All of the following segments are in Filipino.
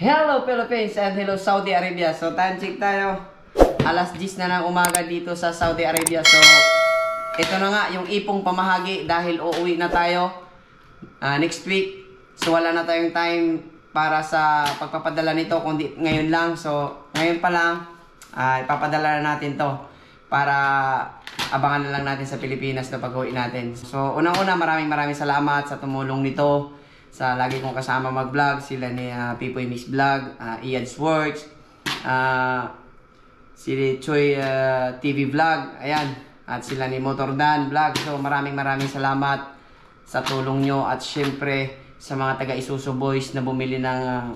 Hello Philippines and hello Saudi Arabia. So check tayo. Alas 10 na ng umaga dito sa Saudi Arabia. So ito na nga yung ipong pamahagi dahil uuwi na tayo ah, next week. So wala na tayong time para sa pagpapadala nito kundi ngayon lang. So ngayon pa lang ah, ipapadala na natin to para abangan na lang natin sa Pilipinas na pag-uwi natin. So unang-una maraming maraming salamat sa tumulong nito sa lagi kong kasama mag-vlog sila ni uh, Pipoy Miss Vlog, uh, Ian's Works, ah, si Choi uh, TV Vlog, ayan, at sila ni Motor Dan Vlog. So maraming maraming salamat sa tulong nyo at syempre sa mga taga Isuso Boys na bumili ng ah,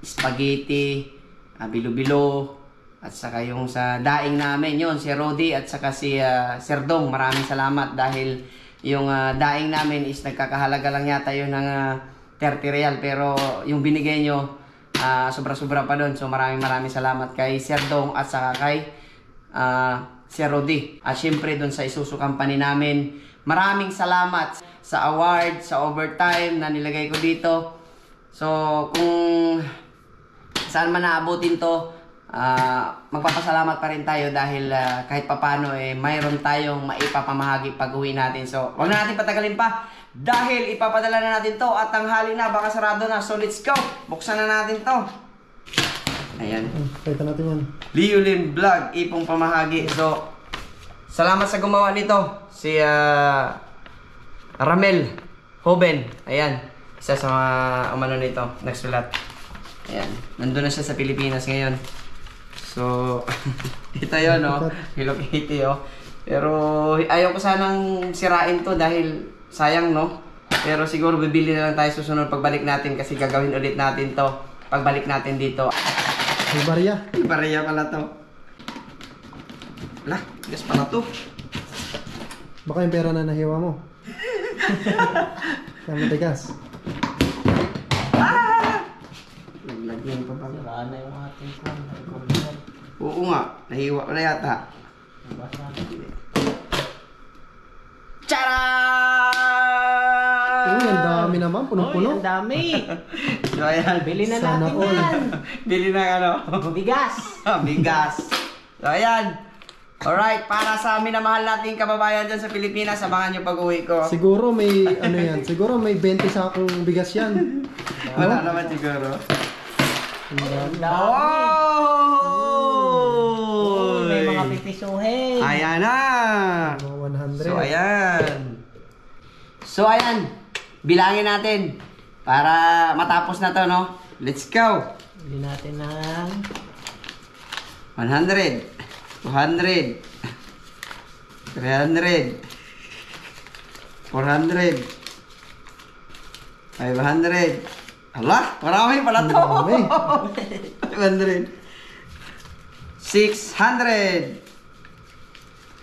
spaghetti, ah, bilo-bilo, at saka yung sa daing namin yon si Rodi at saka si ah, Sir Dong. Maraming salamat dahil yung ah, daing namin is nagkakahalaga lang yata yun ng ah, 30 real pero yung binigay nyo ah, sobra-sobra pa doon. So maraming maraming salamat kay Sir Dong at saka kay ah, Sir Rodi. At syempre doon sa Isuzu Company namin. Maraming salamat sa award, sa overtime na nilagay ko dito. So kung saan man naabutin to, ah, magpapasalamat pa rin tayo dahil ah, kahit papano eh mayroon tayong maipapamahagi pag uwi natin. So, wag na natin patagalin pa dahil ipapadala na natin to at tanghali na, baka sarado na. So, let's go! Buksan na natin to. Ayan. Pakita natin yan. Liulin Vlog, ipong pamahagi. So, salamat sa gumawa nito. Si ah, Ramel Hoben. Ayan. Isa sa mga umano nito. Nagsulat. Ayan. Nandun na siya sa Pilipinas ngayon. So, ito yun, no? Hello Kitty, oh. Pero, ayaw ko sanang sirain to dahil sayang, no? Pero siguro bibili na lang tayo susunod pagbalik natin kasi gagawin ulit natin to pagbalik natin dito. Barya. Pareha pala to. Lah, gas pala to. Baka yung pera na nahiwa mo. Kaya matigas. Naglagyan pa ba? Sira na yung ating kwan. Oo nga, nahiwa na yata. Basta. Uy, ang dami naman. Uy, Punong-puno. ang dami. So ayan, Bili na Sana natin all. yan. bili ng ano, Bigas. bigas. So ayan. Alright, para sa minamahal nating kababayan dyan sa Pilipinas, abangan nyo pag-uwi ko. Siguro may, ano yan, siguro may 20 sakong bigas yan. Wala naman siguro. Ang dami. Oh! Uy, may mga pipisuhin. Ayan na! Mga 100. So, ayan. So, ayan. Bilangin natin. Para matapos na to, no? Let's go. Bili natin ng 100. 200. 300. 400. 500. Hala, marami pala to. Marami. 500. 600.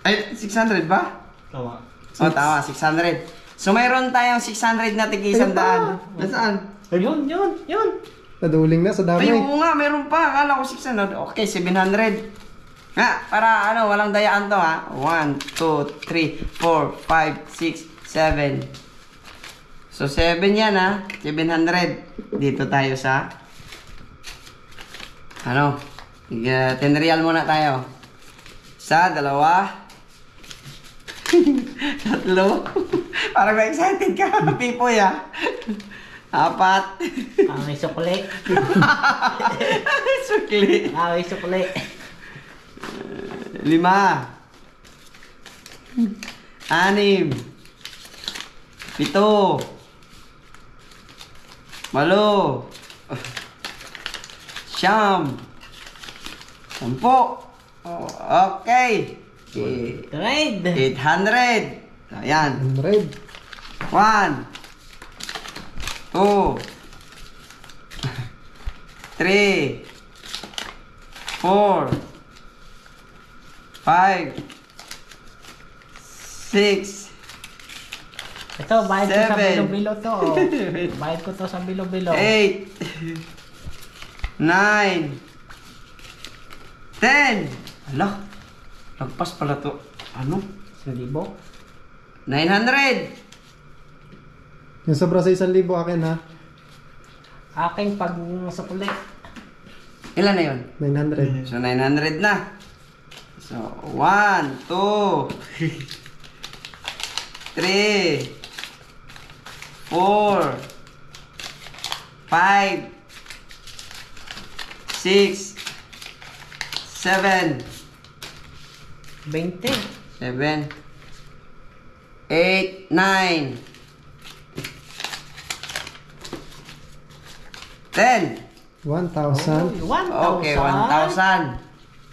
Ay, 600 ba? Tama. Oh, tama, 600. So, mayroon tayong 600 na tigi isang daan. Nasaan? Yun, yun, yun. Naduling na sa dami. Ay, oo nga, meron pa. Akala ko 600. Okay, 700. Nga, para ano, walang dayaan to ha. 1, 2, 3, 4, 5, 6, 7. So, 7 yan ha. 700. Dito tayo sa... Ano? Uh, 10 real muna tayo. Sa dalawa. Tatlo. Parang excited ka, Pipoy ha. Apat. Ang isukli. Sukli. Ang isukli. Lima. Anim. Pito. Malo. Siyam. Sampo. Oh, okay. Eh, Trade. 800. Ayan. 100. One. Two. Three. Four. Five. Six. Ito, bayad ko sa Seven. bilo-bilo to. oh. Bayad ko to sa bilo-bilo. Eight. Nine. Ten. Ala. Lagpas pala to. Ano? Sa libo. 900. Yung sobra sa 1,000 akin ha. Aking pag sukli. Ilan na yun? 900. So, 900 na. So, 1, 2, 3, 4, 5, 6, 7, 20. 7, 8, 9, 10. 1,000. 1,000. Okay, 1,000.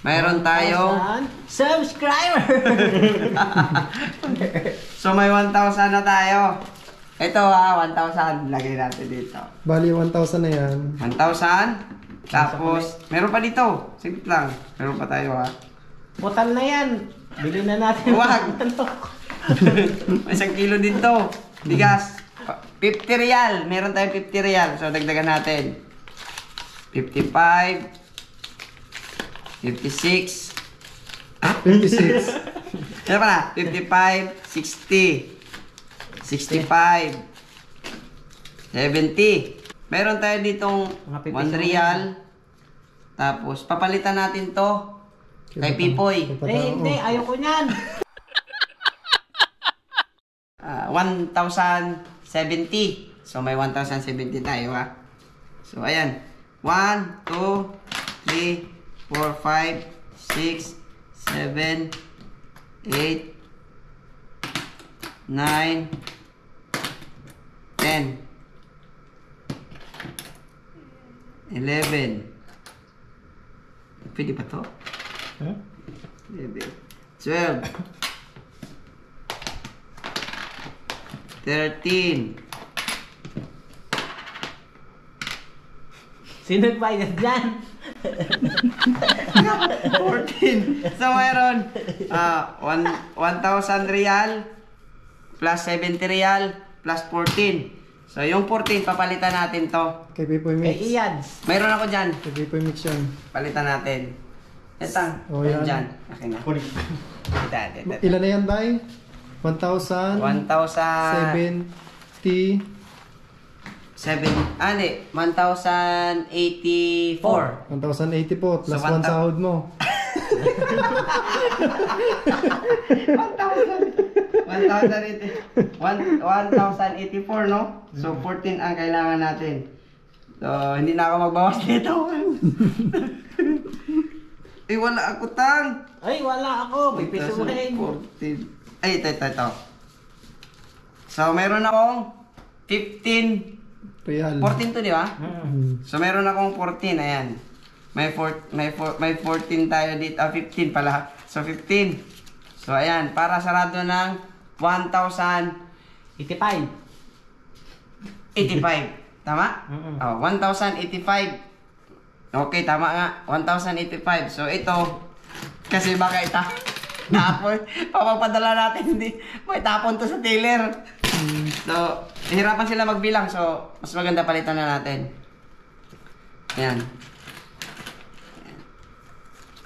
Mayroon tayong 1,000 subscriber. So may 1,000 na tayo. Ito ha, 1,000. Lagay natin dito. Bali, 1,000 na yan. 1,000. Tapos, meron pa dito. Sige lang. Meron pa tayo ha. Butal na yan. Bili na natin. Huwag. May isang kilo din to. Bigas. 50 real. Meron tayong 50 real. So, dagdagan natin. 55. 56. 56. Ano pa na? 55, 60, 65, 70. Meron tayo ditong Mga 1 pipiso real. Tapos, papalitan natin to kay Pipoy. Eh, hindi. Ayoko niyan. Ah, 1,070. So, may 1,070 tayo ha. So, ayan. 1, 2, 3, 4, 5, 6, 7, 8, 9, 10, 11. Pwede ba to? Hmm? 11, 12, 13, Sino nagbayad dyan? 14. So, mayroon ah, one- 1,000 real plus 70 real plus 14. So, yung 14, papalitan natin to. Kay Pipoy Kay Mix. Ian. Mayroon ako dyan. Kay Pipoy Mix yan. Palitan natin. Ito. Oh, yan. yan. dyan. Okay na. Ito, ito, ito. Ilan na yan, Bay? 1,000. 1,000... 70. 7... Ah, hindi. 1,084. 1,080 po. Plus So, 1 1,000 sahod mo. 1,084, no? So, 14 ang kailangan natin. So, hindi na ako magbawas dito. eh, wala ako tang. Ay, wala ako. May pisuhin. 14. Ay, ito, ito, ito. So, meron akong 15. Real. 14 to, di ba? Hmm. So, meron akong 14. Ayan. May, four, may, four, may 14 tayo dito. Ah, 15 pala. So, 15. So, ayan. Para sarado ng 1,085. 85. Tama? Mm-mm. Oh, 1,085. Okay, tama nga. 1,085. So, ito, kasi baka ita, tapon, papagpadala natin, hindi, may tapon to sa dealer. So, hirapan sila magbilang. So, mas maganda palitan na natin. Ayan.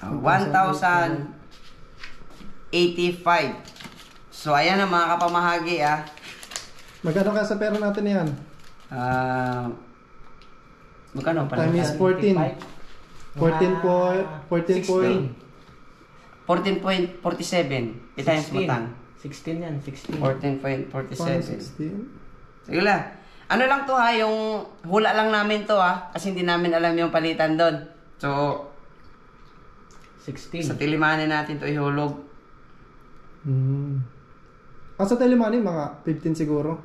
Oh, 1,085. So, ayan ang mga kapamahagi, ah. Magkano ka sa pera natin yan? Ah, magkano pala? Time is 14. 14 po, 14 po. 14.47. I-times mo tang. 16 yan, 16. 14.47. 16. Sige lang. Ano lang to ha, yung hula lang namin to ha, kasi hindi namin alam yung palitan doon. So, 16. sa tilimanin natin to ihulog. Hmm. Ah, sa Telemani, mga 15 siguro.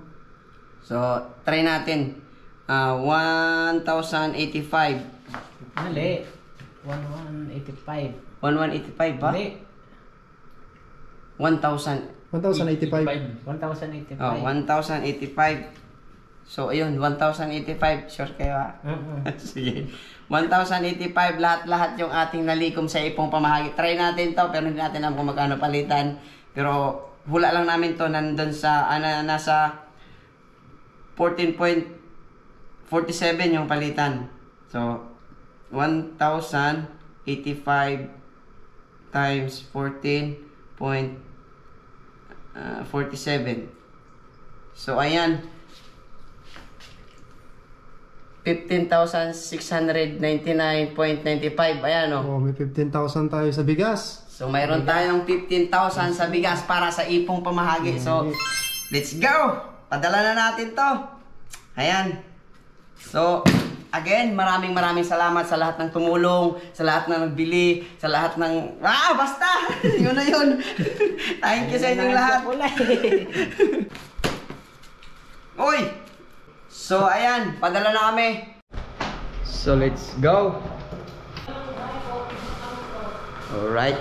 So, try natin. Ah, 1,085. Mali. 1185. 1,185 ba? Mali. 1,000. 1,085. 1085. Oh, 1,085. So, ayun, 1,085. Sure kayo ha? Mm-mm. Sige. 1,085 lahat-lahat yung ating nalikom sa ipong pamahagi. Try natin to pero hindi natin alam kung magkano palitan. Pero hula lang namin to nandun sa ana nasa 14.47 yung palitan. So 1,085 times 14.47. So ayan. 15,699.95. Ayan o. Oh, may 15,000 tayo sa bigas. So, mayroon tayong 15,000 sa bigas para sa ipong pamahagi. So, let's go! Padala na natin to. Ayan. So, again, maraming maraming salamat sa lahat ng tumulong, sa lahat ng nagbili, sa lahat ng... Ah, basta! yun na yun. Thank you sa inyong lahat. Uy! So, ayan, padala na kami. So, let's go. Alright.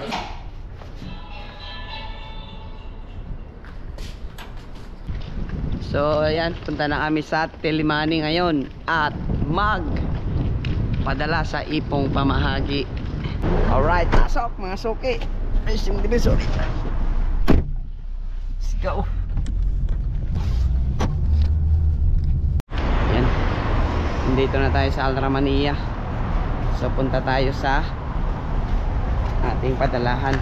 So, ayan, punta na kami sa Telemani ngayon at mag padala sa ipong pamahagi. Alright, pasok mga suki. Ayos yung division. Let's go. Yan. Nandito na tayo sa Alramania. So punta tayo sa ating padalahan.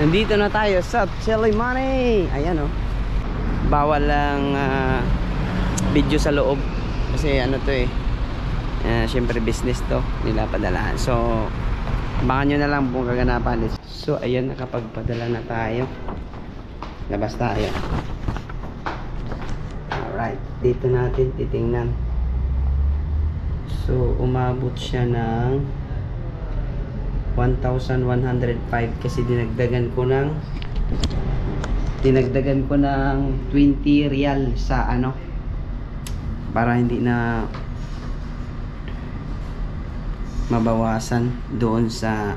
Nandito na tayo sa Chelimani. Ayan oh. Bawal lang ah, video sa loob kasi ano to eh. Uh, Siyempre business to nila padalahan. So abangan nyo na lang kung kaganapan. So ayan nakapagpadala na tayo. Labas tayo. Alright, dito natin titingnan. So, umabot siya ng 1,105 kasi dinagdagan ko ng dinagdagan ko ng 20 real sa ano para hindi na mabawasan doon sa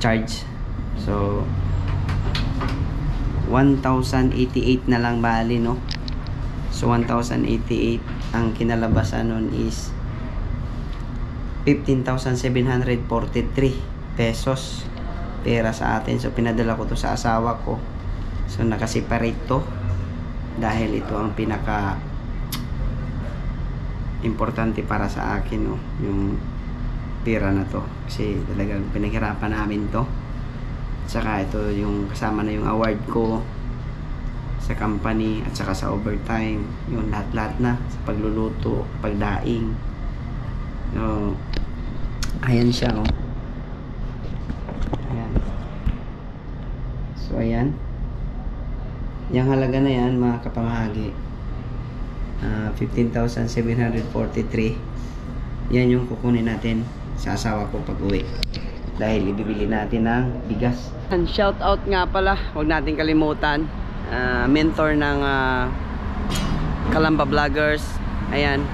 charge. So, 1,088 na lang bali no so 1,088 ang kinalabasan nun is 15,743 pesos pera sa atin so pinadala ko to sa asawa ko so nakaseparate to dahil ito ang pinaka importante para sa akin no yung pera na to kasi talagang pinaghirapan namin to Tsaka ito yung kasama na yung award ko sa company at saka sa overtime. Yung lahat-lahat na sa pagluluto, pagdaing. So, ayan siya oh. Ayan. So, ayan. Yung halaga na yan, mga kapamahagi. ah 15,743. Yan yung kukunin natin sa asawa ko pag uwi dahil ibibili natin ng bigas. Shout out nga pala, huwag natin kalimutan. ah, mentor ng ah, Kalamba Vloggers. Ayan.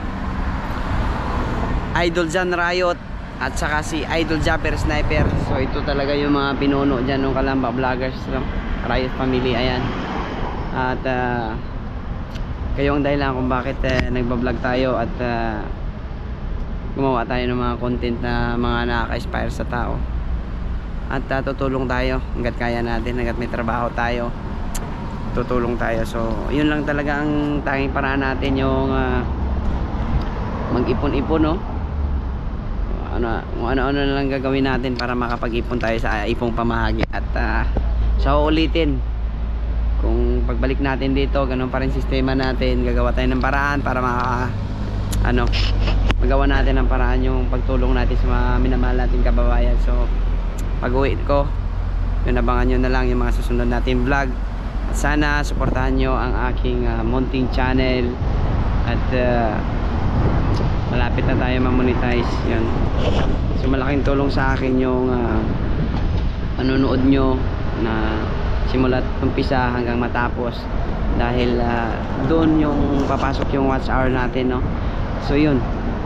Idol Jan Riot at saka si Idol Japper Sniper. So ito talaga yung mga pinuno dyan ng Kalamba Vloggers. No? Riot Family. Ayan. At ah, kayo ang dahilan kung bakit eh, nagbablog tayo at ah, gumawa tayo ng mga content na mga nakaka-inspire sa tao at uh, tutulong tayo hanggat kaya natin hanggat may trabaho tayo tutulong tayo so yun lang talaga ang tanging paraan natin yung uh, mag-ipon-ipon no ano, ano-ano na lang gagawin natin para makapag-ipon tayo sa ipong pamahagi. At uh, sa uulitin kung pagbalik natin dito ganun pa rin sistema natin gagawa tayo ng paraan para maka ano magawa natin ang paraan yung pagtulong natin sa mga minamahal natin kababayan. So pag uwi ko yun abangan nyo na lang yung mga susunod natin vlog. At sana suportahan nyo ang aking uh, munting channel. At uh, malapit na tayo ma-monetize yun. So malaking tulong sa akin yung uh, panonood nyo na simulat umpisa hanggang matapos. Dahil uh, doon yung papasok yung watch hour natin no? So yun.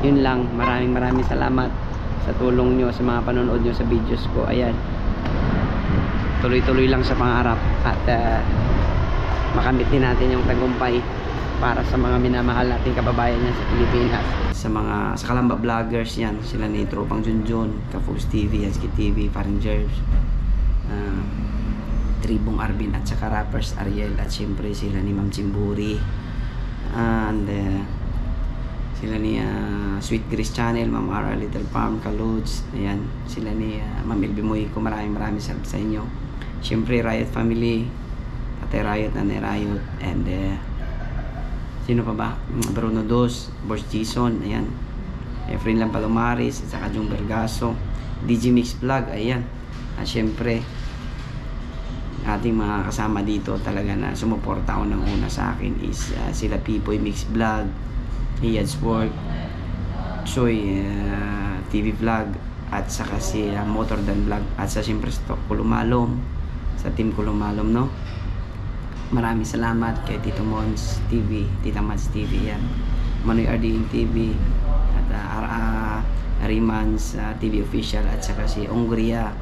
Yun lang. Maraming maraming salamat sa tulong nyo sa mga panonood nyo sa videos ko. Ayan. Tuloy tuloy lang sa pangarap at uh, makamit din natin yung tagumpay para sa mga minamahal nating kababayan yan sa Pilipinas. Sa mga sa Kalamba vloggers yan. Sila ni Tropang Junjun Kafugs TV, Yaski TV, Paring Jerbs uh, Tribong Arvin at saka rappers Ariel at syempre sila ni Ma'am Chimburi. And uh, sila ni uh, Sweet Grace Channel, Ma'am Ara Little Farm, Kaludes, ayan, sila ni uh, Ma'am Elby Moico, maraming maraming salamat sa inyo. Siyempre, Riot Family, Ate Riot, Nanay Riot, and uh, Sino pa ba? Bruno Dos, Boss Jason, ayan. Efrain Lampalomares, at saka Jung Bergaso. DJ Mix Vlog, ayan. At syempre, ating mga kasama dito talaga na sumuporta ako ng una sa akin is ah, sila Pipoy Mix Vlog, Iyad's Work, Choy ah, TV Vlog, at saka si ah, Motor Dan Vlog, at sa syempre sa Kulumalom, sa Team Kulumalom, no? Maraming salamat kay Tito Mons TV, Tita Mats TV yan. Manoy RDing TV at uh, uh, Arimans ah, TV official at saka si Ongria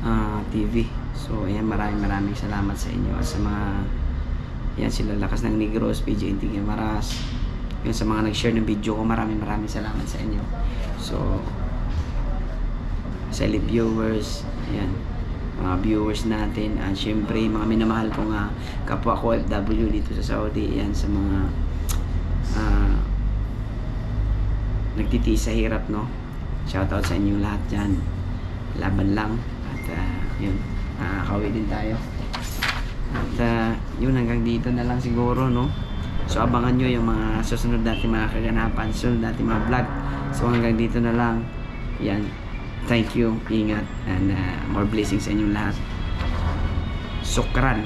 ah, TV. So ayan maraming maraming salamat sa inyo at sa mga yan sila Lakas ng Negros, PJ Inting Maras. Yung sa mga nag-share ng video ko, maraming maraming salamat sa inyo. So sa viewers, ayan, mga viewers natin, at syempre, mga minamahal ko nga kapwa ko FW dito sa Saudi, ayan, sa mga ah, nagtitiis sa hirap, no? Shoutout sa inyo lahat dyan. Laban lang. At ah, yun, nakakawi din tayo. At ah, yun, hanggang dito na lang siguro, no? So, abangan nyo yung mga susunod natin mga kaganapan, susunod natin mga vlog. So, hanggang dito na lang. Yan. Thank you. Ingat. And ah, more blessings sa inyong lahat. Sukran.